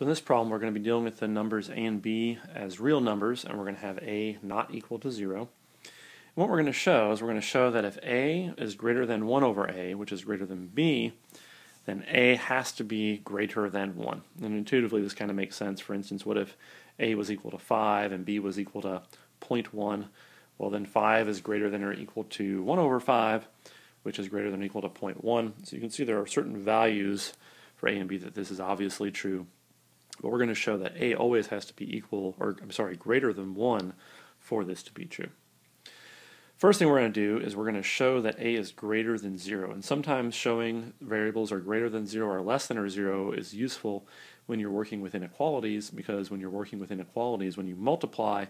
So in this problem, we're going to be dealing with the numbers a and b as real numbers, and we're going to have a not equal to 0. And what we're going to show is we're going to show that if a is greater than 1 over a, which is greater than b, then a has to be greater than 1. And intuitively, this kind of makes sense. For instance, what if a was equal to 5 and b was equal to 0.1? Well, then 5 is greater than or equal to 1 over 5, which is greater than or equal to 0.1. So you can see there are certain values for a and b that this is obviously true. But we're going to show that a always has to be equal, or I'm sorry, greater than 1 for this to be true. First thing we're going to do is we're going to show that a is greater than 0. And sometimes showing variables are greater than 0 or less than or 0 is useful when you're working with inequalities because when you're working with inequalities, when you multiply,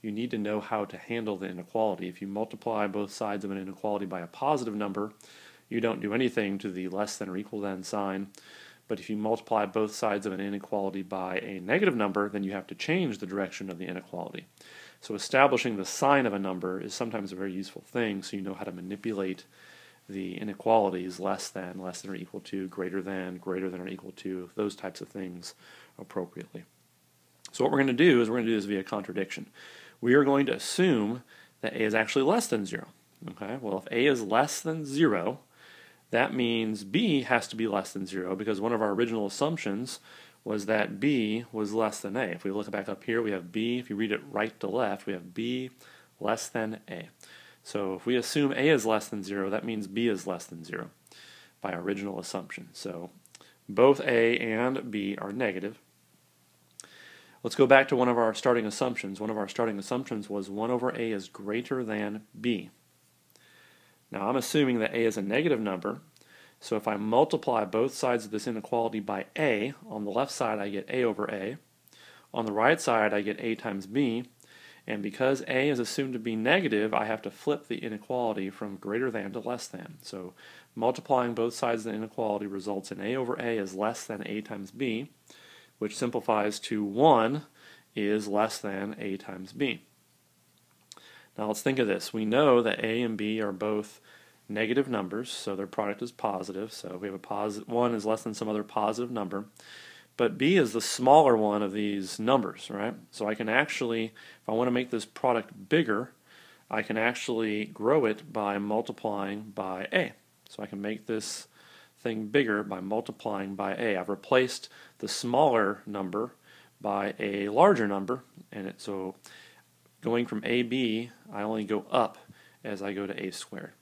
you need to know how to handle the inequality. If you multiply both sides of an inequality by a positive number, you don't do anything to the less than or equal than sign. But if you multiply both sides of an inequality by a negative number, then you have to change the direction of the inequality. So establishing the sign of a number is sometimes a very useful thing so you know how to manipulate the inequalities less than, less than or equal to, greater than, greater than or equal to, those types of things appropriately. So what we're going to do is we're going to do this via contradiction. We are going to assume that a is actually less than 0. Okay, well if a is less than 0, that means b has to be less than 0 because one of our original assumptions was that b was less than a. If we look back up here, we have b. If you read it right to left, we have b less than a. So if we assume a is less than 0, that means b is less than 0 by our original assumption. So both a and b are negative. Let's go back to one of our starting assumptions. One of our starting assumptions was 1 over a is greater than b. Now I'm assuming that a is a negative number, so if I multiply both sides of this inequality by a, on the left side I get a over a, on the right side I get a times b, and because a is assumed to be negative, I have to flip the inequality from greater than to less than. So multiplying both sides of the inequality results in a over a is less than a times b, which simplifies to 1 is less than a times b. Now let's think of this. We know that a and b are both negative numbers, so their product is positive. So we have a positive one is less than some other positive number. But b is the smaller one of these numbers, right? So I can actually, if I want to make this product bigger, I can actually grow it by multiplying by a. So I can make this thing bigger by multiplying by a. I've replaced the smaller number by a larger number, and it, so going from AB, I only go up as I go to A squared.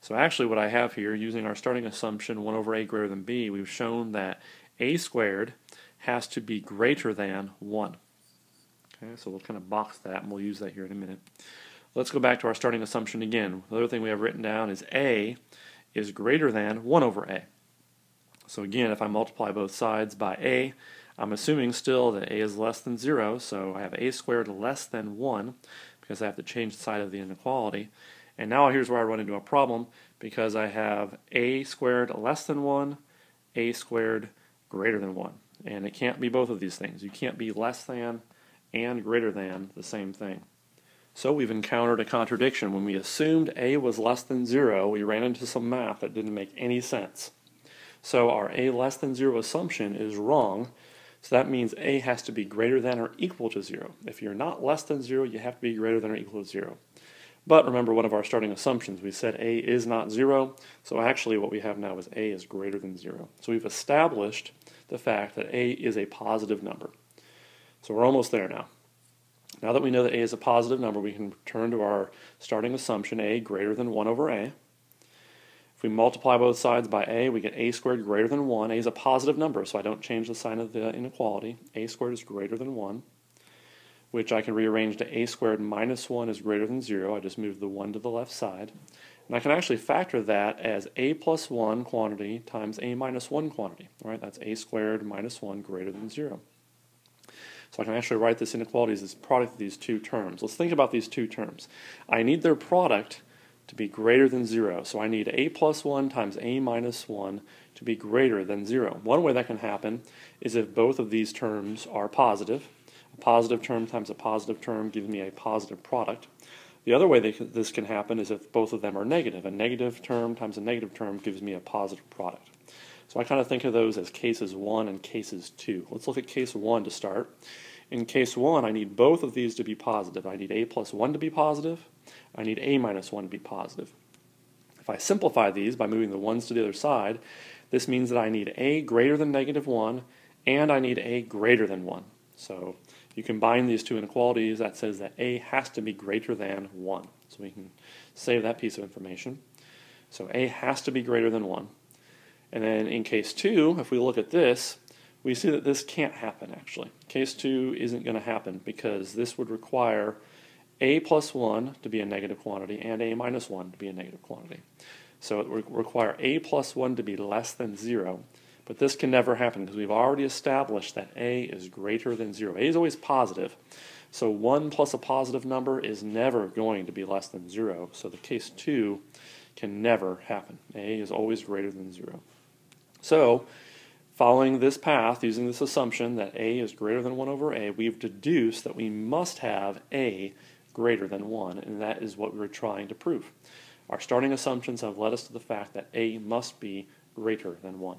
So actually what I have here, using our starting assumption 1 over A greater than B, we've shown that A squared has to be greater than 1. Okay, so we'll kind of box that, and we'll use that here in a minute. Let's go back to our starting assumption again. The other thing we have written down is A is greater than 1 over A. So again, if I multiply both sides by A, I'm assuming still that a is less than 0, so I have a squared less than 1 because I have to change the side of the inequality. And now here's where I run into a problem because I have a squared less than 1, a squared greater than 1. And it can't be both of these things. You can't be less than and greater than the same thing. So we've encountered a contradiction. When we assumed a was less than 0, we ran into some math that didn't make any sense. So our a less than 0 assumption is wrong so that means a has to be greater than or equal to 0. If you're not less than 0, you have to be greater than or equal to 0. But remember one of our starting assumptions. We said a is not 0, so actually what we have now is a is greater than 0. So we've established the fact that a is a positive number. So we're almost there now. Now that we know that a is a positive number, we can return to our starting assumption, a greater than 1 over a. We multiply both sides by a, we get a squared greater than 1. a is a positive number, so I don't change the sign of the inequality. a squared is greater than 1, which I can rearrange to a squared minus 1 is greater than 0. I just move the 1 to the left side. And I can actually factor that as a plus 1 quantity times a minus 1 quantity. Right? That's a squared minus 1 greater than 0. So I can actually write this inequality as this product of these two terms. Let's think about these two terms. I need their product to be greater than 0. So I need a plus 1 times a minus 1 to be greater than 0. One way that can happen is if both of these terms are positive. A positive term times a positive term gives me a positive product. The other way that this can happen is if both of them are negative. A negative term times a negative term gives me a positive product. So I kind of think of those as cases 1 and cases 2. Let's look at case 1 to start. In case 1, I need both of these to be positive. I need a plus 1 to be positive. I need a minus 1 to be positive. If I simplify these by moving the 1's to the other side, this means that I need a greater than negative 1 and I need a greater than 1. So you combine these two inequalities, that says that a has to be greater than 1. So we can save that piece of information. So a has to be greater than 1. And then in case 2, if we look at this, we see that this can't happen actually. Case 2 isn't going to happen because this would require a plus 1 to be a negative quantity and a minus 1 to be a negative quantity. So it would require a plus 1 to be less than 0. But this can never happen because we've already established that a is greater than 0. a is always positive. So 1 plus a positive number is never going to be less than 0. So the case 2 can never happen. a is always greater than 0. So Following this path, using this assumption that a is greater than 1 over a, we've deduced that we must have a greater than 1, and that is what we're trying to prove. Our starting assumptions have led us to the fact that a must be greater than 1.